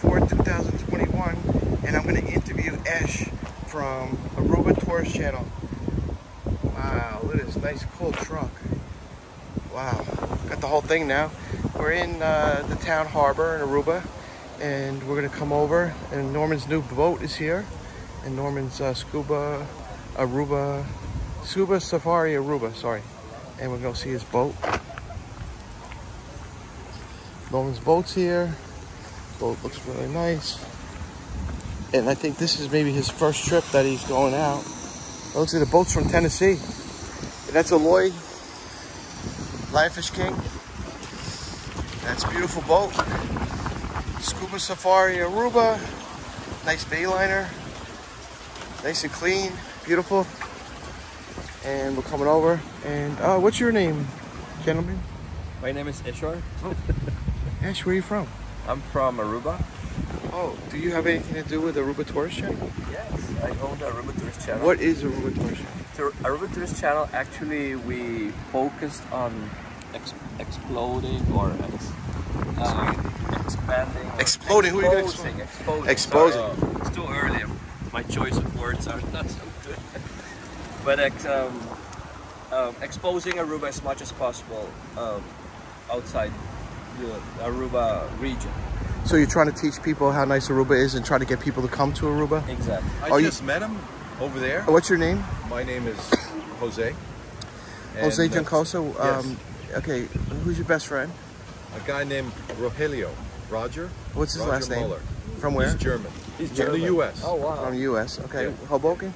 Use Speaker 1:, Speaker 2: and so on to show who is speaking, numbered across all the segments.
Speaker 1: 4th, 2021, and I'm going to interview Ish from Aruba Tourist Channel. Wow, look at this nice cool truck. Wow, got the whole thing now. We're in uh, the town harbor in Aruba, and we're going to come over, and Norman's new boat is here, and Norman's uh, scuba, Aruba, scuba safari Aruba, sorry. And we're going to see his boat. Norman's boat's here. Boat looks really nice. And I think this is maybe his first trip that he's going out. It looks like the boat's from Tennessee. And that's Aloy, Lionfish King. That's a beautiful boat. Scuba Safari Aruba. Nice bayliner. Nice and clean. Beautiful. And we're coming over. And uh, what's your name, gentlemen?
Speaker 2: My name is Ishwar.
Speaker 1: Ish, where are you from?
Speaker 2: I'm from Aruba.
Speaker 1: Oh, do you have anything to do with Aruba Tourist Channel?
Speaker 2: Yes, I own the Aruba Tourist Channel.
Speaker 1: What is Aruba Tourist Channel?
Speaker 2: So Aruba Tourist Channel, actually, we focused on ex- exploding or ex- um, expanding.
Speaker 1: Exploding? Who are you gonna
Speaker 2: exposing? Exposing.
Speaker 1: Exposing.
Speaker 2: Sorry, uh, it's too early. My choice of words are not so good. but ex- um, um, exposing Aruba as much as possible um, outside the Aruba region.
Speaker 1: So you're trying to teach people how nice Aruba is and try to get people to come to Aruba?
Speaker 2: Exactly.
Speaker 3: I
Speaker 1: Are you-
Speaker 3: just met him over there.
Speaker 1: Oh, What's your name?
Speaker 3: My name is Jose.
Speaker 1: Jose
Speaker 3: And, uh,
Speaker 1: Juncoso.
Speaker 3: yes.
Speaker 1: Um, okay, who's your best friend?
Speaker 3: A guy named Rogelio. Roger.
Speaker 1: What's his
Speaker 3: Roger
Speaker 1: last name?
Speaker 3: Muller.
Speaker 1: From where?
Speaker 3: He's German.
Speaker 2: He's
Speaker 3: From the U.S.
Speaker 2: Oh wow.
Speaker 1: From the U.S. Okay,
Speaker 3: Yeah.
Speaker 1: Hoboken.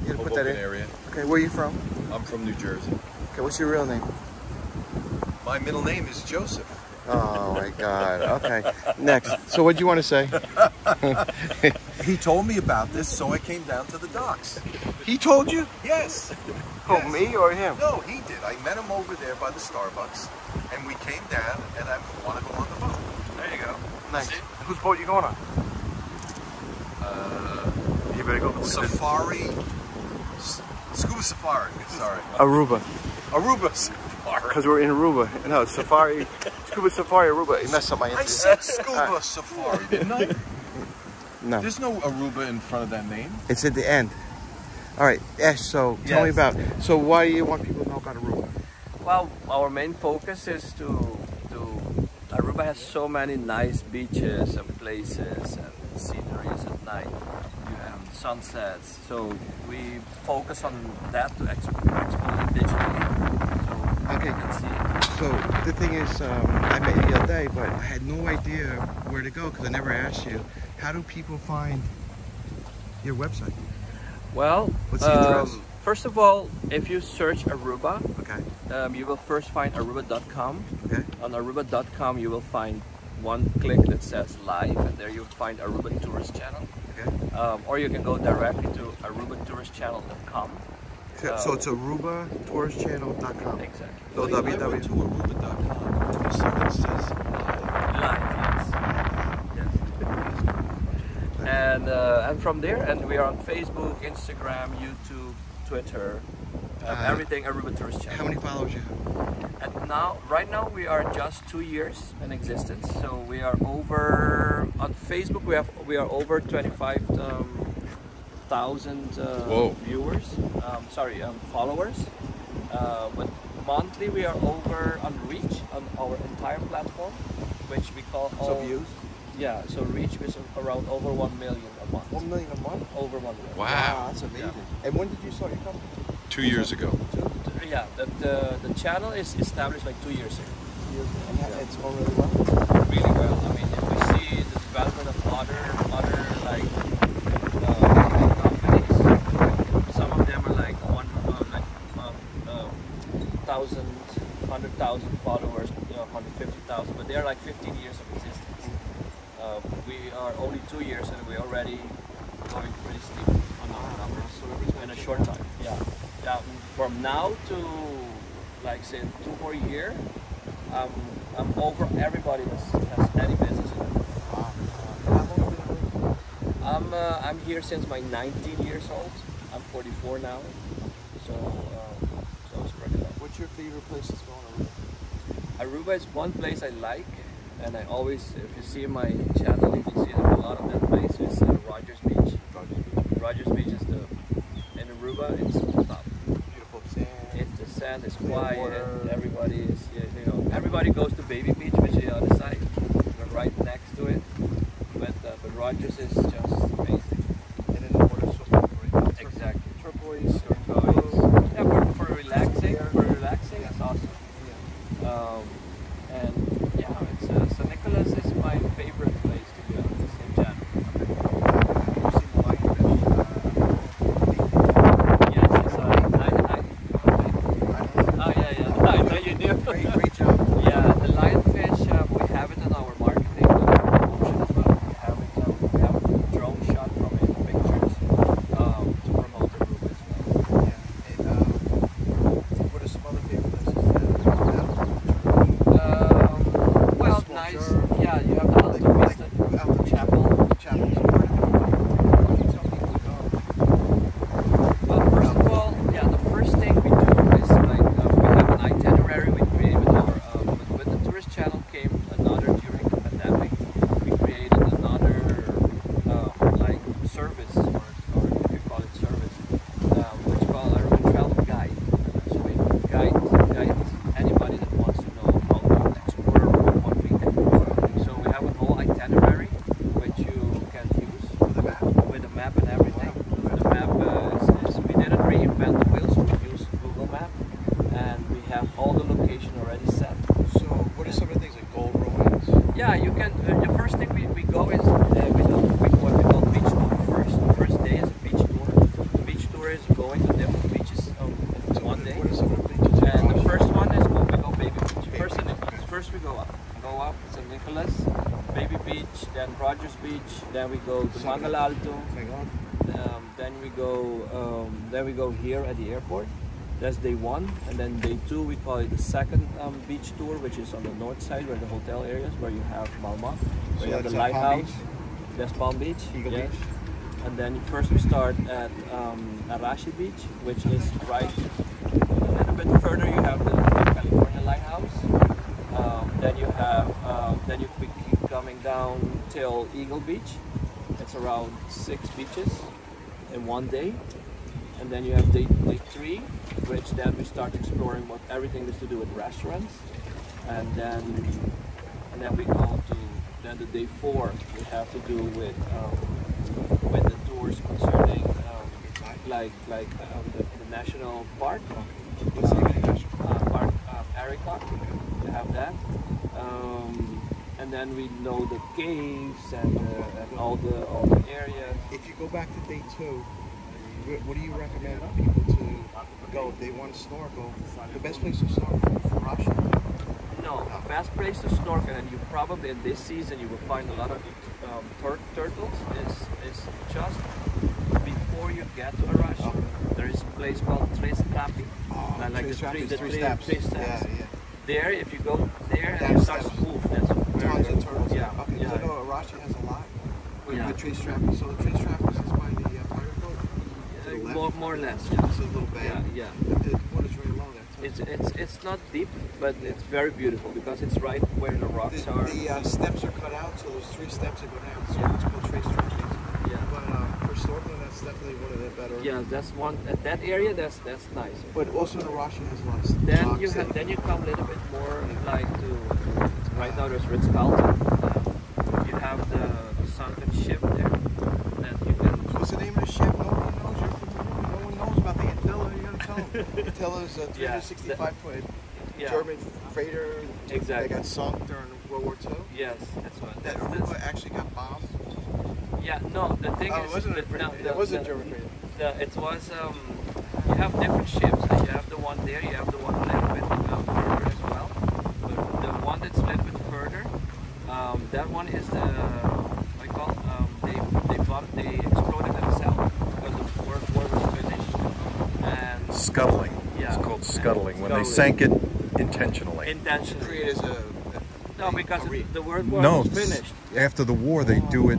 Speaker 1: You gotta put that in.
Speaker 3: area.
Speaker 1: Okay, where are you from?
Speaker 3: I'm from New Jersey.
Speaker 1: Okay, what's your real name?
Speaker 3: My middle name is Joseph.
Speaker 1: Oh my God. Okay, next. So what do you want to say?
Speaker 3: He told me about this, so I came down to the docks.
Speaker 1: He told you?
Speaker 3: Yes.
Speaker 1: Oh,
Speaker 3: Yes.
Speaker 1: me or him?
Speaker 3: No, he did. I met him over there by the Starbucks, and we came down, and I want to go on the boat. There you go.
Speaker 1: Nice. Whose boat you going on? Uh, you better go.
Speaker 3: Safari. Scuba Safari. Sorry.
Speaker 1: Aruba.
Speaker 3: Aruba Safari.
Speaker 1: Because we're in Aruba. No, Safari. Scuba Safari Aruba. And messed up my
Speaker 3: I
Speaker 1: interview.
Speaker 3: said Scuba Safari, didn't I?
Speaker 1: No,
Speaker 3: There's no Aruba in front of that name.
Speaker 1: it's at the end. All right, Ish. So tell me
Speaker 2: Yes.
Speaker 1: about. So why do you want people to know about Aruba?
Speaker 2: Well, our main focus is to to Aruba has so many nice beaches and places and sceneries at night. You have sunsets, so we focus on that to exp- expose it digitally.
Speaker 1: Okay.
Speaker 2: you can see.
Speaker 1: So the thing is, um, I met you the other day, but I had no idea where to go because I never asked you. How do people find your website?
Speaker 2: Well,
Speaker 1: What's the address?
Speaker 2: um, first of all, if you search Aruba,
Speaker 1: Okay.
Speaker 2: um, you will first find aruba.com.
Speaker 1: Okay.
Speaker 2: On aruba.com, you will find one click that says live, and there you'll find Aruba Tourist Channel.
Speaker 1: Okay.
Speaker 2: Um, or you can go directly to arubatouristchannel.com.
Speaker 1: So, so it's ArubaTouristChannel.com.
Speaker 2: Exactly.
Speaker 1: So
Speaker 3: I went to
Speaker 1: www.
Speaker 3: Aruba.com. You it says live.
Speaker 2: Live, yes. yes. And uh, and from there, and we are on Facebook, Instagram, YouTube, Twitter, um,
Speaker 1: Uh,
Speaker 2: everything Aruba Tourist Channel.
Speaker 1: How many followers you have?
Speaker 2: And now, right now, we are just two years in existence. So we are over on Facebook. We have we are over twenty five um, thousand uh, viewers. Um, sorry, um, followers. Uh, but monthly, we are over on reach on our entire platform, which we call
Speaker 1: So
Speaker 2: all,
Speaker 1: views?
Speaker 2: Yeah, so reach is around over one million a month.
Speaker 1: One million a month.
Speaker 2: Over one million.
Speaker 3: Wow.
Speaker 1: that's amazing. And when did you start your company?
Speaker 3: Two years ago.
Speaker 2: So, t- yeah, the, the the channel is established like two years ago.
Speaker 1: Two And ha- it's going really well.
Speaker 2: really well. I mean, if we see the development of other other like uh, companies, some of them are like one uh, like um, uh, thousand, hundred thousand followers, you know, hundred fifty thousand, but they're like fifteen years of existence. Uh, we are only two years and we're already going pretty steep on our numbers in a short time. Yeah, yeah. From now to like say two more year, um, I'm over everybody that has any business. in. I'm uh, I'm here since my 19 years old. I'm 44 now, so uh, so it's pretty.
Speaker 1: What's your favorite place to go on Aruba?
Speaker 2: Is one place I like. and I always, if you see my channel, you can see that a lot of that place is uh, Rogers Beach. Rogers Beach is the in Aruba. It's top.
Speaker 1: Beautiful sand.
Speaker 2: It's the sand is quiet. Everybody is, yeah, you know, everybody goes to Baby Beach, which is the other side. We're right next to it. But uh, but Rogers is just amazing.
Speaker 1: And then the water's so great.
Speaker 2: Exactly.
Speaker 1: Turquoise.
Speaker 2: Turquoise. Yeah, for, for relaxing,
Speaker 1: Yeah.
Speaker 2: for relaxing, it's awesome. Um, and yeah, it's uh, San Nicolas is my favorite place to be honest in general. Yes, it's uh, I, I, oh yeah, yeah. I know you knew.
Speaker 1: Great, great job.
Speaker 2: Yeah, the lionfish, uh, we have it in our marketing uh, promotion as well. We have it, uh, we have a drone shot from it, pictures, um, to promote the group as well.
Speaker 1: Yeah. And, um, what are some other favorite places? that-
Speaker 2: Um, well,
Speaker 1: Small
Speaker 2: nice.
Speaker 1: jar.
Speaker 2: Yeah, you have the
Speaker 1: Like,
Speaker 2: Alta
Speaker 1: like,
Speaker 2: Vista
Speaker 1: out the
Speaker 2: Chapel.
Speaker 1: chapels. Can you tell me what, um,
Speaker 2: Well, first of all, yeah, the first thing we do is like uh, we have an itinerary we create with our um, with, with the tourist channel came another during the pandemic. We created another um, like service or, or if you call it service, um, which called our urban travel guide. So we guide guide anybody that wants to know how to explore one week. So we have a whole itinerary which you can use
Speaker 1: with the map?
Speaker 2: with a map and everything. The map uh, is, is we didn't reinvent the wheel, so we use Google Map, and we have all the location already set.
Speaker 1: So, what are some of the things like gold ruins?
Speaker 2: Yeah, you can. Uh, the first thing we, we go is uh, we do we, what we call beach tour first. The first day is a beach tour. The beach tour is going to different beaches um, in
Speaker 1: So
Speaker 2: one
Speaker 1: what-
Speaker 2: day.
Speaker 1: What are some of the beaches?
Speaker 2: And the first one is what we go Baby Beach. First, St.
Speaker 1: Beach,
Speaker 2: Nicholas. First we go up. Go up St. Nicholas, Baby Beach, then Rogers Beach, then we go to.
Speaker 1: Mangel Halto.
Speaker 2: Um, then we go. Um, then we go here at the airport. That's day one, and then day two we call it the second um, beach tour, which is on the north side where the hotel areas, where you have Malma, where
Speaker 1: So
Speaker 2: you have the
Speaker 1: Palm
Speaker 2: lighthouse.
Speaker 1: Beach?
Speaker 2: That's Palm Beach.
Speaker 1: Eagle
Speaker 2: yes.
Speaker 1: Beach?
Speaker 2: And then first we start at um, Arashi Beach, which is right bit further. You have the California Lighthouse. Um, then you have um, then you keep coming down till Eagle Beach. It's around six beaches in one day. And then you have day, day three, which then we start exploring what everything is to do with restaurants. And then and then we go to then the day four we have to do with um, with the tours concerning um, like like um, the, the national park.
Speaker 1: What's the name of the national
Speaker 2: Uh, park to have that. Um, and then we know the caves and, uh, and all the all the areas.
Speaker 1: If you go back to day two, what do you recommend people to go if they want to snorkel? The best place to snorkel is Russia.
Speaker 2: No, the best place to snorkel, and you probably in this season you will find a lot of um, tur- turtles. Is is just before you get to Arashi. There is a place called Tres.
Speaker 1: Oh,
Speaker 2: like the three, the
Speaker 1: three
Speaker 2: three
Speaker 1: steps.
Speaker 2: three steps.
Speaker 1: Yeah, yeah.
Speaker 2: There, if you go there and
Speaker 1: Down
Speaker 2: you start
Speaker 1: steps.
Speaker 2: to move, that's very
Speaker 1: Tons of turtles.
Speaker 2: Yeah,
Speaker 1: Okay,
Speaker 2: yeah.
Speaker 1: I know Arashi has a lot. With,
Speaker 2: Yeah.
Speaker 1: with Trace Trappers. So the Trace Trappers is by the uh, pirate boat. To the
Speaker 2: Uh,
Speaker 1: left.
Speaker 2: more, more or less. Yeah.
Speaker 1: It's a little bay.
Speaker 2: Yeah, yeah.
Speaker 1: The, the water's very low there. too.
Speaker 2: It's it's it's not deep, but it's very beautiful because it's right where the rocks
Speaker 1: The,
Speaker 2: are.
Speaker 1: the uh, steps are cut out, so there's three steps that go down. So
Speaker 2: Yeah.
Speaker 1: it's called Trace Trappers.
Speaker 2: Yeah.
Speaker 1: Uh, for snorkeling, that's definitely one of the better.
Speaker 2: Yeah, that's one. At that area, that's that's nice.
Speaker 1: But also Arashi has a lot of
Speaker 2: Then you have, then you come a little bit more like to right now there's Ritz Carlton. Um, you have the, the sunken ship there that you can.
Speaker 1: What's the name of the ship? Nobody knows. You're from Peru. No one knows about the Antilla. You gotta tell them. Antilla is a
Speaker 2: Yeah,
Speaker 1: 365 foot
Speaker 2: Yeah.
Speaker 1: German freighter
Speaker 2: Exactly.
Speaker 1: that got sunk during World War II.
Speaker 2: Yes, that's what.
Speaker 1: That
Speaker 2: That's, that's,
Speaker 1: actually got bombed.
Speaker 2: Yeah, no, the thing
Speaker 1: Oh,
Speaker 2: is,
Speaker 1: it wasn't a
Speaker 2: that-
Speaker 1: freighter.
Speaker 2: no,
Speaker 1: It
Speaker 2: the-
Speaker 1: was a
Speaker 2: the-
Speaker 1: German freighter.
Speaker 2: The, it was um, you have different ships. and You have the one there. You have the one a little bit uh, further as well. But the one that's a little bit further, um, that one is the I call um, they they bought they exploded themselves because the World War was finished and
Speaker 4: Scuttling.
Speaker 2: Yeah.
Speaker 4: It's called scuttling when they sank it intentionally.
Speaker 2: intentionally.
Speaker 1: Created as a,
Speaker 2: No, because
Speaker 1: a re-
Speaker 2: the World War
Speaker 4: No,
Speaker 2: was
Speaker 4: it's-
Speaker 2: finished.
Speaker 4: after the war they do it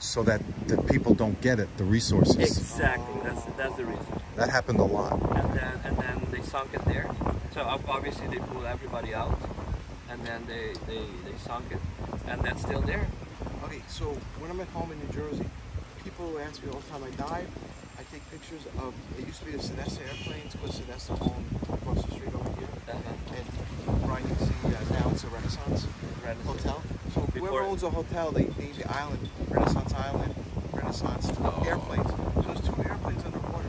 Speaker 4: so that the people don't get it, the resources.
Speaker 2: Exactly. That's that's the reason.
Speaker 4: That happened a lot.
Speaker 2: and then and then they sunk it there. So obviously they pulled everybody out, and then they, they, they sunk it, and that's still there.
Speaker 1: Okay, so when I'm at home in New Jersey, people ask me all the time. I dive. I take pictures of. It used to be the Sonesta airplanes because Sonesta owned across the street over here.
Speaker 2: Uh-huh.
Speaker 1: And Brian, you can see uh, now it's a Renaissance
Speaker 2: Renaissance.
Speaker 1: hotel. Whoever owns a hotel, they named the island Renaissance Island, Renaissance
Speaker 2: Oh.
Speaker 1: airplanes. So there's two airplanes underwater.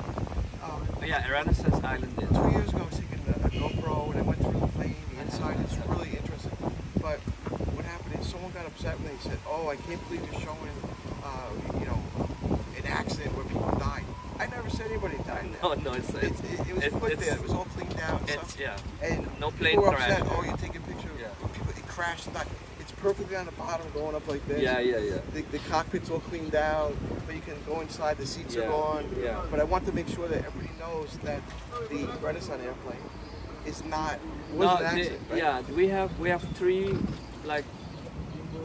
Speaker 1: Um,
Speaker 2: But yeah, Renaissance Island
Speaker 1: two years ago, I was taking a, a GoPro and I went through the plane, the inside. It's really interesting. But what happened is someone got upset when they said, "Oh, I can't believe you're showing, uh, you know, an accident where people died." I never said anybody died.
Speaker 2: No, no, it's,
Speaker 1: It,
Speaker 2: it's,
Speaker 1: it, it was
Speaker 2: it's-
Speaker 1: put
Speaker 2: it's-
Speaker 1: there. It was all cleaned out.
Speaker 2: It's,
Speaker 1: stuff.
Speaker 2: yeah.
Speaker 1: And
Speaker 2: No plane crash.
Speaker 1: Oh, you're taking pictures.
Speaker 2: Yeah.
Speaker 1: People, it crashed. and died. It's perfectly on the bottom, going up like this.
Speaker 2: Yeah, yeah, yeah.
Speaker 1: The, the cockpit's all cleaned out, but you can go inside. The seats
Speaker 2: Yeah,
Speaker 1: are gone.
Speaker 2: yeah.
Speaker 1: But I want to make sure that everybody knows that the Renaissance airplane is not was
Speaker 2: No,
Speaker 1: an
Speaker 2: the-
Speaker 1: right?
Speaker 2: yeah, we have we have three like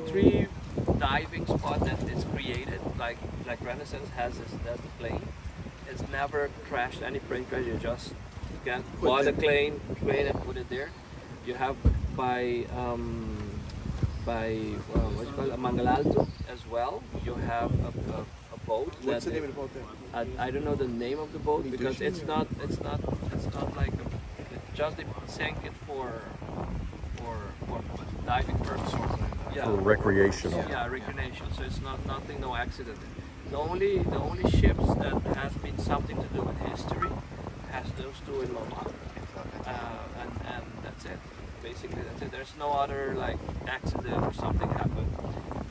Speaker 2: three diving spot that is created like like Renaissance has this that's the plane. It's never crashed any plane crash. You just get
Speaker 1: Put
Speaker 2: buy the
Speaker 1: the-
Speaker 2: plane plane and put it there. You have by um, by uh, what's called Mangel Halto as well. You have a, a, a boat.
Speaker 1: What's the name of the boat?
Speaker 2: I, I don't know the name of the boat because it's not it's not it's not like a, it just they sank it for for for diving purposes. Yeah.
Speaker 4: For recreational.
Speaker 2: Yeah, recreation. So it's not nothing, no accident. The only the only ships that has been something to do with history has those two in Loma, uh, and and that's it. Basically, that's it. There's no other like accident or something happened.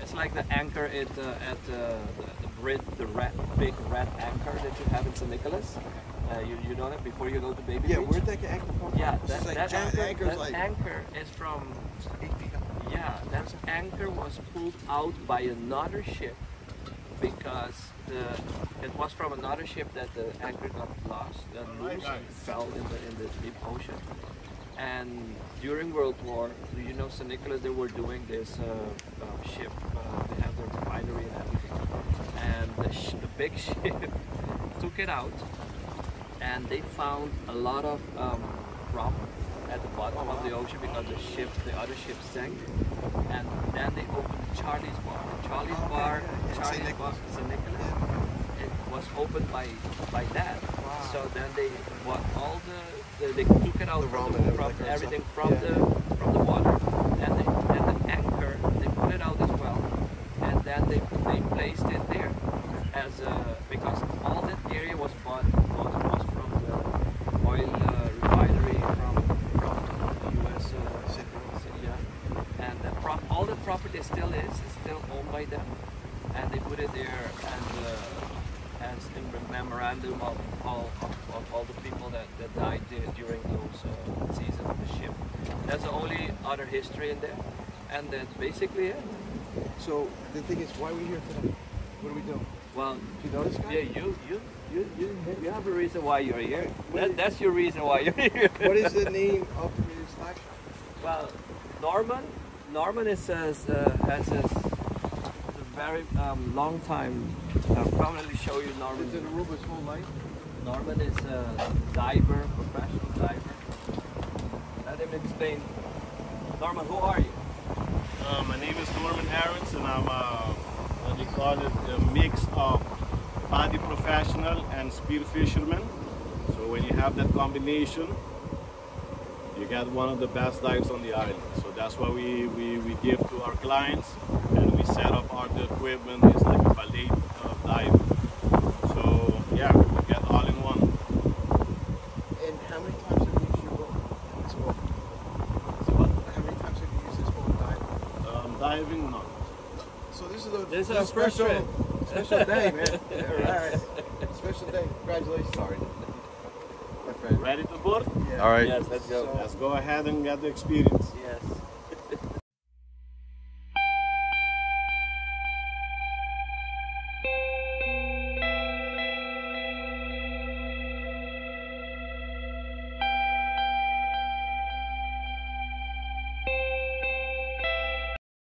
Speaker 2: It's like the anchor at uh, at uh, the, the Brit, the red, big red anchor that you have in St. Nicholas. Uh, you you know that before you go to Baby
Speaker 1: Yeah,
Speaker 2: Beach.
Speaker 1: where'd that anchor come from?
Speaker 2: Yeah,
Speaker 1: This
Speaker 2: that,
Speaker 1: is like
Speaker 2: that, anchor, that
Speaker 1: like
Speaker 2: anchor is from
Speaker 1: eight feet up.
Speaker 2: yeah, that anchor was pulled out by another ship because the it was from another ship that the anchor got lost and loose and fell in the in the deep ocean. And during World War, you know, St. Nicholas, they were doing this uh, uh, ship. Uh, they have their refinery and everything, and the, sh- the big ship took it out, and they found a lot of um, rum at the bottom of the ocean because the ship, the other ship sank, and then they opened Charlie's Bar. Charlie's
Speaker 1: Okay,
Speaker 2: Bar. Charlie's. Bar. St. Nicholas. Was opened by by that.
Speaker 1: Wow.
Speaker 2: So then they what all the, the they took it out
Speaker 1: The
Speaker 2: from, the, from
Speaker 1: everything,
Speaker 2: everything from
Speaker 1: Yeah.
Speaker 2: the from the water, and they and the anchor they put it out as well, and then they they placed it there as a because all that area was bought was, was from the oil uh, refinery from from the U.S. Uh,
Speaker 1: City.
Speaker 2: yeah, and the prop, all the property still is is still owned by them, and they put it there and. Uh, as in memorandum of all of, of all the people that, that died during those uh, seasons of the ship. That's the only other history in there, and that's basically it.
Speaker 1: So the thing is, why are we here today? What are we doing?
Speaker 2: Well,
Speaker 1: Do you know this guy?
Speaker 2: yeah, you you you you, you have a reason why you're here. That,
Speaker 1: is-
Speaker 2: that's your reason why you're here.
Speaker 1: What is the name of your slash?
Speaker 2: Well, Norman, Norman is says uh, has a very um, long time. I'll probably show you Norman.
Speaker 1: It's in Aruba's whole life.
Speaker 2: Norman is a diver, professional diver. Let him explain. Norman, who are you?
Speaker 5: Uh, my name is Norman Harris, and I'm uh, what they call it a mix of body professional and spear fisherman. So when you have that combination, you get one of the best dives on the island. So that's what we, we, we give to our clients, and we set up all the equipment. It's like a valet uh, dive. So yeah, we get all in one.
Speaker 1: And how many times have you used your boat? This boat.
Speaker 2: So what?
Speaker 1: How many times have you used this boat diving?
Speaker 5: Um, diving, no.
Speaker 1: So this is the
Speaker 2: This is
Speaker 1: the
Speaker 2: our first
Speaker 1: special
Speaker 2: trip.
Speaker 1: special day, man. All right. Special day. Congratulations. Sorry. My friend.
Speaker 5: Ready to board?
Speaker 1: Yeah.
Speaker 4: All right.
Speaker 2: Yes, let's go.
Speaker 1: So-
Speaker 5: Let's go ahead and get the experience.
Speaker 2: Yes.